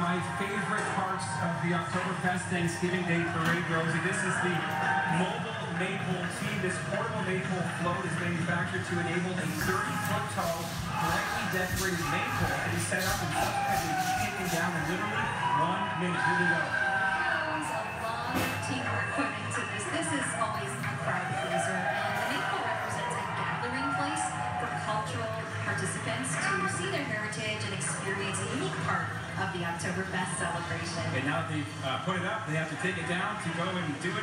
my favorite parts of the Oktoberfest Thanksgiving Day Parade, Rosie. This is the mobile maypole tee. This portable maypole float is manufactured to enable a 30-foot tall, brightly decorated maypole to be set up and subsequently taken down in literally one minute. Here we go. There's a lot of teamwork put into this. This is always a crowd pleaser, and the Maypole represents a gathering place for cultural participants to Oktoberfest celebration. And now they've uh, put it up. They have to take it down to go and do it.